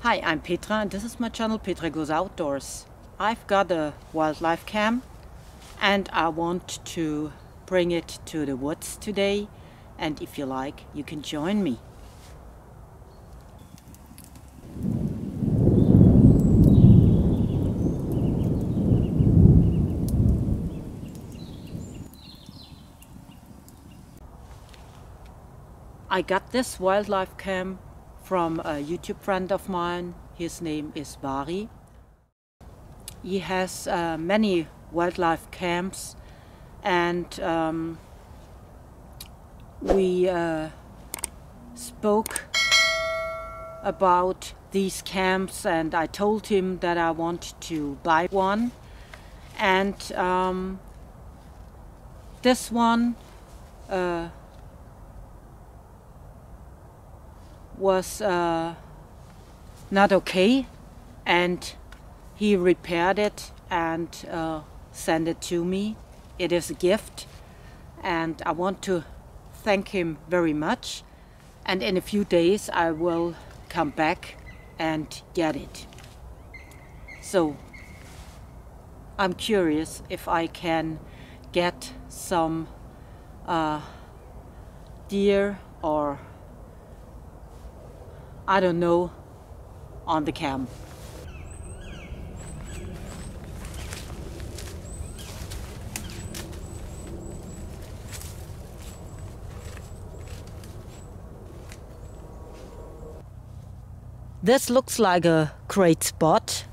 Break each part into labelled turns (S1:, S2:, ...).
S1: Hi, I'm Petra and this is my channel Petra Goes Outdoors. I've got a wildlife cam and I want to bring it to the woods today and if you like you can join me. I got this wildlife cam from a YouTube friend of mine. His name is Vari. He has uh, many wildlife camps and um, we uh, spoke about these camps and I told him that I want to buy one and um, this one uh, was uh, not okay and he repaired it and uh, sent it to me. It is a gift and I want to thank him very much and in a few days I will come back and get it. So I'm curious if I can get some uh, deer or I don't know, on the cam. This looks like a great spot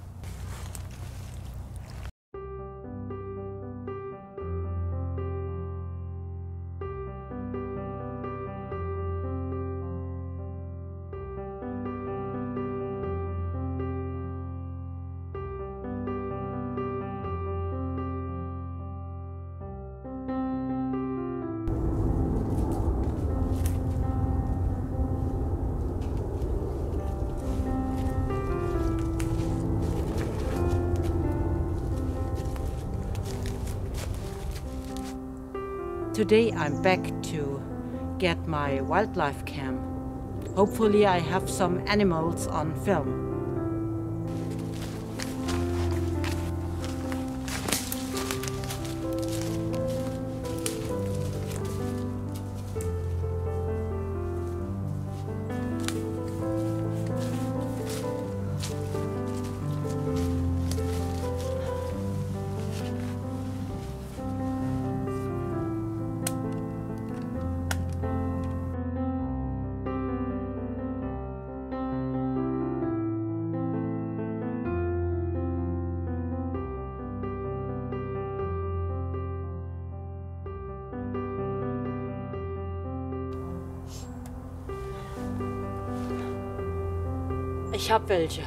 S1: Today I'm back to get my wildlife cam. Hopefully I have some animals on film. Ich hab welche.